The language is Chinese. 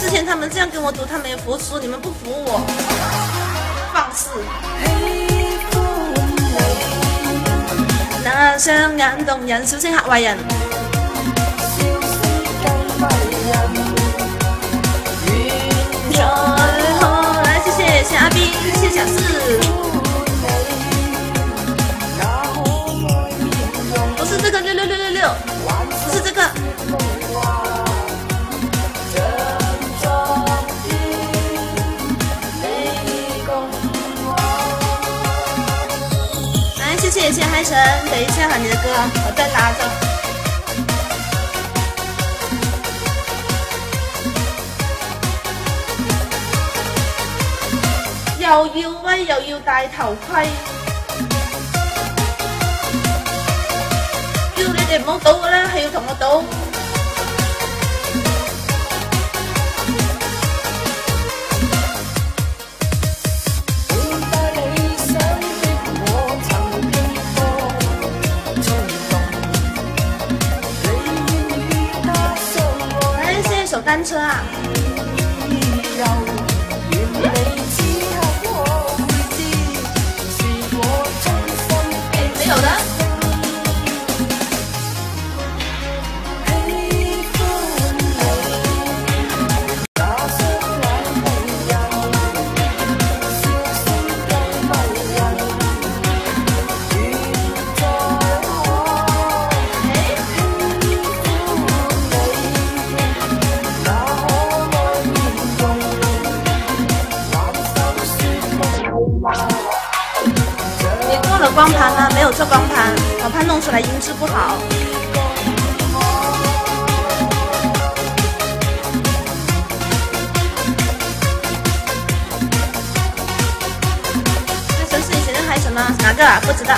之前他们这样跟我赌，他们服输，你们不服我，放肆！吓坏人。谢谢阿斌，谢谢小四。不是这个六六六六六，不是这个。谢谢海神，等一下哈，你的歌我再拿着。又要威又要戴头盔，叫你哋唔好赌啦，系要同我赌。单车啊！光盘呢？没有做光盘，我怕弄出来音质不好。那城是里前还是什么？哪个？啊？不知道。